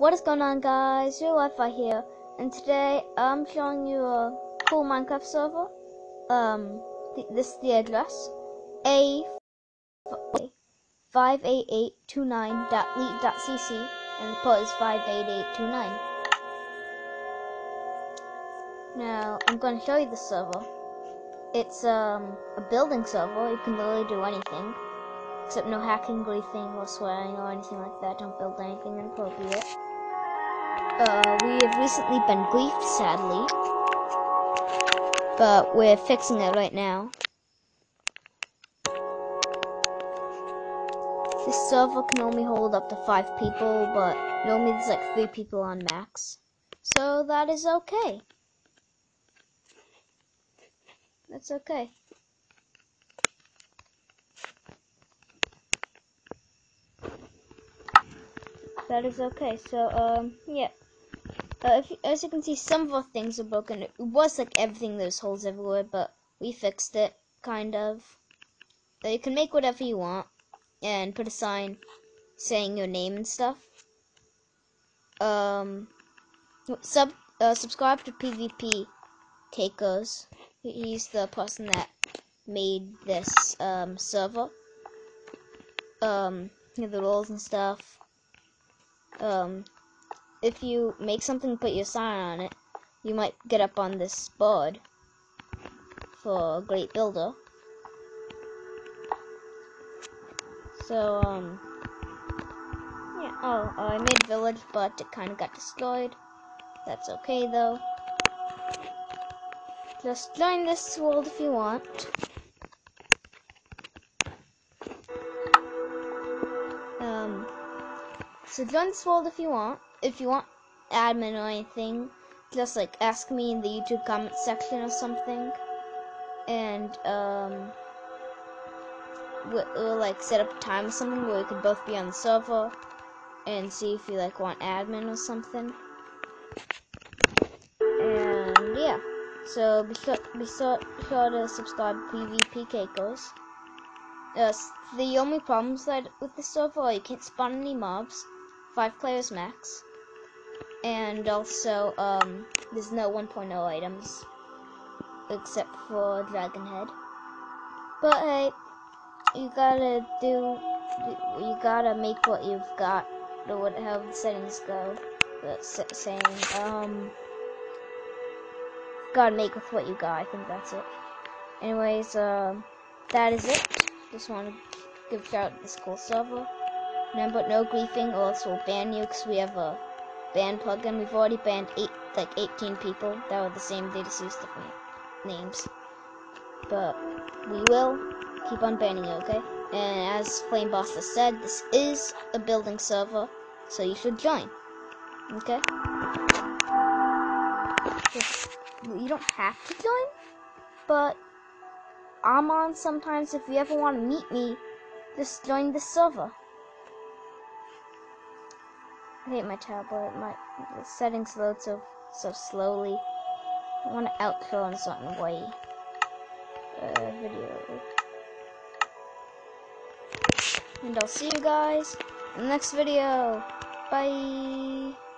What is going on guys, your WeiFi here, and today I'm showing you a cool Minecraft server. Um, th this is the address, a 58829.leet.cc, and the port is 58829. Now, I'm going to show you the server. It's um, a building server, you can literally do anything. Except no hacking, griefing, or swearing, or anything like that. Don't build anything inappropriate. Uh, we have recently been griefed, sadly. But we're fixing it right now. This server can only hold up to five people, but normally there's like three people on max. So that is okay. That's okay. That is okay. So, um, yeah. Uh, if, as you can see, some of our things are broken. It was like everything, there's holes everywhere, but we fixed it, kind of. Uh, you can make whatever you want, and put a sign saying your name and stuff. Um, sub, uh, subscribe to PvP Takers. He's the person that made this, um, server. Um, the rules and stuff. Um, if you make something, put your sign on it, you might get up on this board for a great builder. So, um, yeah, oh, I made village, but it kind of got destroyed. That's okay, though. Just join this world if you want. Um, so join this world if you want. If you want admin or anything, just like ask me in the YouTube comment section or something. And um we'll, we'll like set up a time or something where we could both be on the server and see if you like want admin or something. And yeah. So be sure be sure, sure to subscribe to PVPCakers. Uh, the only problems that with the server are you can't spawn any mobs, five players max, and also um, there's no 1.0 items except for Dragon Head. But hey, you gotta do, you gotta make what you've got, or whatever the settings go. That's saying, um, gotta make with what you got. I think that's it. Anyways, um, that is it. Just want to give shout out to this cool server. Remember, no griefing or else we'll ban you because we have a ban plugin. We've already banned eight, like 18 people that were the same. They just use different names. But we will keep on banning you, okay? And as Flame has said, this is a building server, so you should join. Okay? You don't have to join, but I'm on sometimes. If you ever want to meet me, just join the server. I hate my tablet. My the settings load so so slowly. I want to outro in a certain way. Uh, video. And I'll see you guys in the next video. Bye.